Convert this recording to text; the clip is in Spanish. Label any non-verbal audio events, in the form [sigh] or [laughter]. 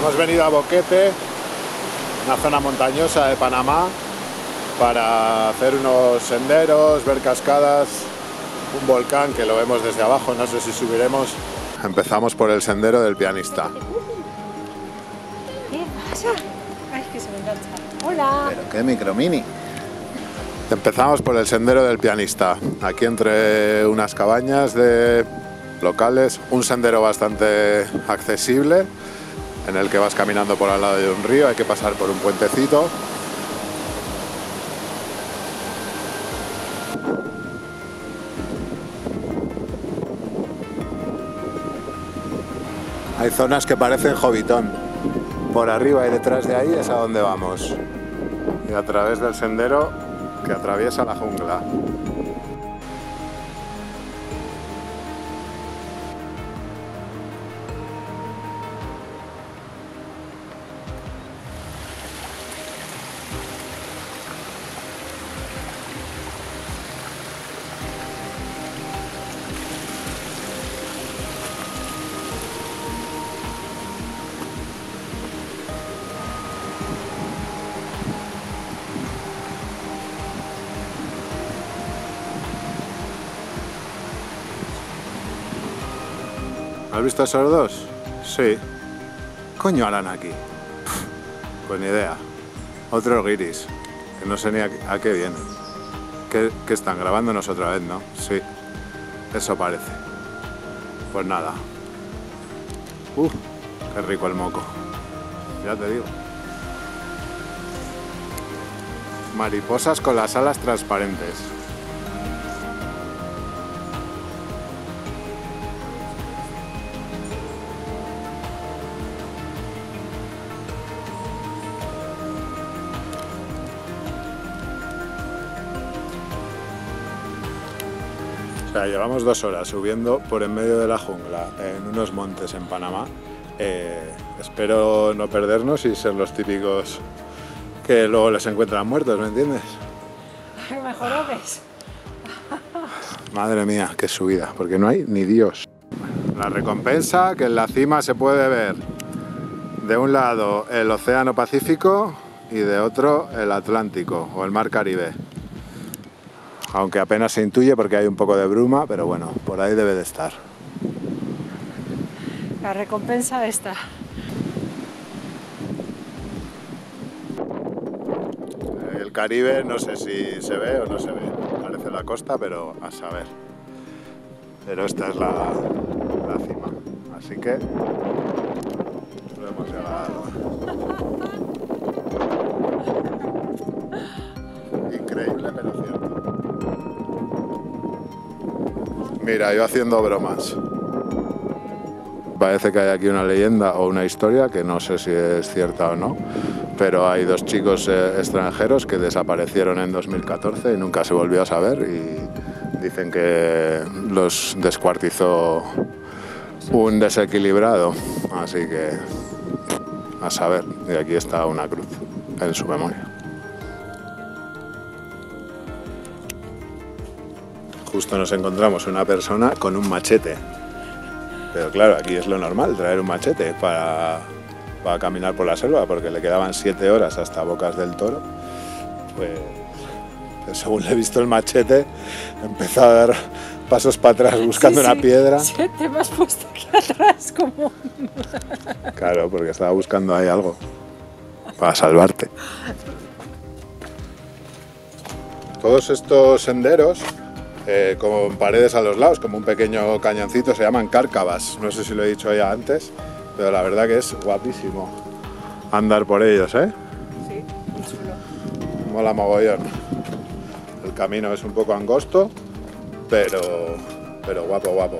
Hemos venido a Boquete, una zona montañosa de Panamá, para hacer unos senderos, ver cascadas, un volcán que lo vemos desde abajo, no sé si subiremos. Empezamos por el sendero del pianista. ¿Qué pasa? Ay, que se me engancha. Hola. Pero qué micro mini. Empezamos por el sendero del pianista, aquí entre unas cabañas de locales, un sendero bastante accesible en el que vas caminando por al lado de un río, hay que pasar por un puentecito. Hay zonas que parecen Hobbiton. Por arriba y detrás de ahí es a donde vamos. Y a través del sendero que atraviesa la jungla. ¿Has visto esos dos? Sí. ¿Coño harán aquí? Pues ni idea. Otros guiris, que no sé ni a, qué vienen. ¿Qué, qué están grabándonos otra vez, no? Sí. Eso parece. Pues nada. Uf, qué rico el moco. Ya te digo. Mariposas con las alas transparentes. O sea, llevamos dos horas subiendo por en medio de la jungla, en unos montes en Panamá. Eh, espero no perdernos y ser los típicos que luego les encuentran muertos, ¿me entiendes? Mejor ves. [laughs] Madre mía, qué subida, porque no hay ni Dios. La recompensa que en la cima se puede ver de un lado el Océano Pacífico y de otro el Atlántico o el Mar Caribe. Aunque apenas se intuye porque hay un poco de bruma, pero bueno, por ahí debe de estar. La recompensa esta. El Caribe no sé si se ve o no se ve. Parece la costa, pero a saber. Pero esta es la, la cima. Así que lo hemos llegado. [laughs] Increíble, pero cierto. Mira, yo haciendo bromas. Parece que hay aquí una leyenda o una historia que no sé si es cierta o no, pero hay dos chicos eh, extranjeros que desaparecieron en 2014 y nunca se volvió a saber y dicen que los descuartizó un desequilibrado, así que a saber, y aquí está una cruz en su memoria. Justo nos encontramos una persona con un machete. Pero claro, aquí es lo normal, traer un machete para, para caminar por la selva, porque le quedaban siete horas hasta Bocas del Toro. Pues, pues según le he visto el machete, empezó a dar pasos para atrás buscando Sí, una piedra. Sí, te me has puesto aquí atrás como... Claro, porque estaba buscando ahí algo para salvarte. Todos estos senderos, eh, con paredes a los lados, como un pequeño cañoncito, se llaman cárcavas. No sé si lo he dicho ya antes, pero la verdad que es guapísimo andar por ellos, ¿eh? Sí, chulo. Mola mogollón. El camino es un poco angosto, pero, pero guapo, guapo.